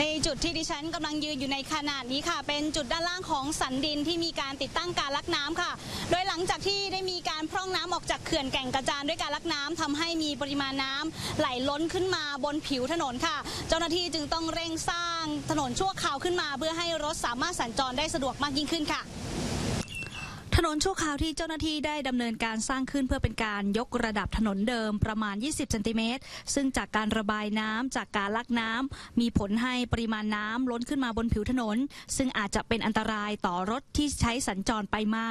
ในจุดที่ดิฉันกำลังยืนอยู่ในขนาดนี้ค่ะ เป็นจุดด้านล่างของสันดินที่มีการติดตั้งการลักน้ำค่ะ โดยหลังจากที่ได้มีการพร่องน้ำออกจากเขื่อนแก่งกระจานด้วยการลักน้ำทำให้มีปริมาณน้ำไหลล้นขึ้นมาบนผิวถนนค่ะ เจ้าหน้าที่จึงต้องเร่งสร้างถนนชั่วคราวขึ้นมา เพื่อให้รถสามารถสัญจรได้สะดวกมากยิ่งขึ้นค่ะ ถนนชั่วคราวที่เจ้าหน้าที่ได้ดำเนินการสร้างขึ้นเพื่อเป็นการยกระดับถนนเดิมประมาณ 20 เซนติเมตร ซึ่งจากการระบายน้ำจากการลักน้ำมีผลให้ปริมาณน้ำล้นขึ้นมาบนผิวถนน ซึ่งอาจจะเป็นอันตรายต่อรถที่ใช้สัญจรไปมา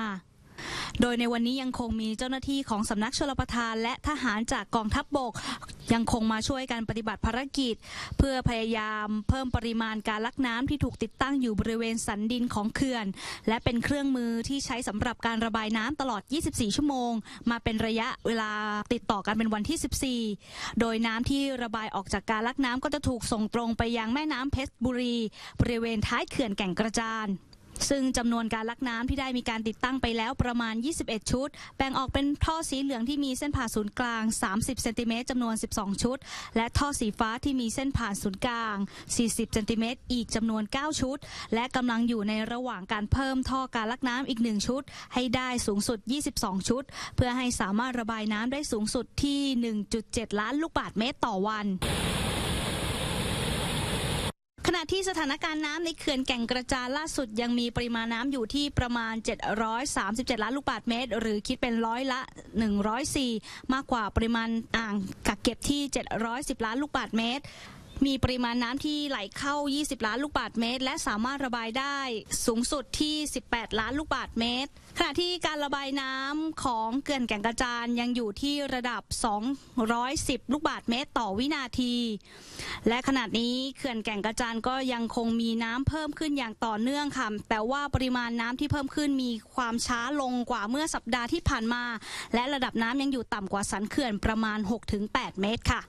โดยในวันนี้ยังคงมีเจ้าหน้าที่ของสำนักชลประทานและทหารจากกองทัพบบก ยังคงมาช่วยการปฏิบัติภารกิจ เพื่อพยายามเพิ่มปริมาณการลักน้ำที่ถูกติดตั้งอยู่บริเวณสันดินของเขื่อน และเป็นเครื่องมือที่ใช้สำหรับการระบายน้ำตลอด 24 ชั่วโมง มาเป็นระยะเวลาติดต่อกันเป็นวันที่ 14 โดยน้ำที่ระบายออกจากการลักน้ำก็จะถูกส่งตรงไปยังแม่น้ำเพชรบุรี บริเวณท้ายเขื่อนแก่งกระจาน ซึ่งจำนวนการลักน้ำที่ได้มีการติดตั้งไปแล้วประมาณ 21 ชุด แบ่งออกเป็นท่อสีเหลืองที่มีเส้นผ่าศูนย์กลาง 30 เซนติเมตรจำนวน 12 ชุด และท่อสีฟ้าที่มีเส้นผ่านศูนย์กลาง 40 เซนติเมตรอีกจำนวน 9 ชุด และกำลังอยู่ในระหว่างการเพิ่มท่อการลักน้ำอีก 1 ชุด ให้ได้สูงสุด 22 ชุด เพื่อให้สามารถระบายน้ำได้สูงสุดที่ 1.7 ล้านลูกบาศก์เมตรต่อวัน ขณะที่สถานการณ์น้ำในเขื่อนแก่งกระจานล่าสุดยังมีปริมาณน้ำอยู่ที่ประมาณ 737 ล้านลูกบาศก์เมตร หรือคิดเป็นร้อยละ 104 มากกว่าปริมาณอ่างกักเก็บที่ 710 ล้านลูกบาศก์เมตร มีปริมาณน้ำที่ไหลเข้า 20 ล้านลูกบาศก์เมตร และสามารถระบายได้สูงสุดที่ 18 ล้านลูกบาศก์เมตร ขณะที่การระบายน้ำของเขื่อนแก่งกระจานยังอยู่ที่ระดับ 210 ลูกบาศก์เมตร ต่อวินาที และขณะนี้เขื่อนแก่งกระจานก็ยังคงมีน้ำเพิ่มขึ้นอย่างต่อเนื่องค่ะ แต่ว่าปริมาณน้ำที่เพิ่มขึ้นมีความช้าลงกว่าเมื่อสัปดาห์ที่ผ่านมา และระดับน้ำยังอยู่ต่ำกว่าสันเขื่อนประมาณ 6-8 เมตรค่ะ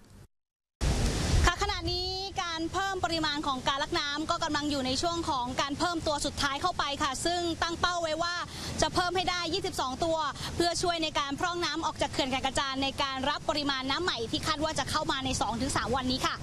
ณะนี้การเพิ่มปริมาณของการลักน้ำก็กำลังอยู่ในช่วงของการเพิ่มตัวสุดท้ายเข้าไปค่ะ ซึ่งตั้งเป้าไว้ว่าจะเพิ่มให้ได้ 22 ตัว เพื่อช่วยในการพร่องน้ำออกจากเขื่อนแก่งกระจานในการรับปริมาณน้ำใหม่ที่คาดว่าจะเข้ามาใน 2-3 วันนี้ค่ะ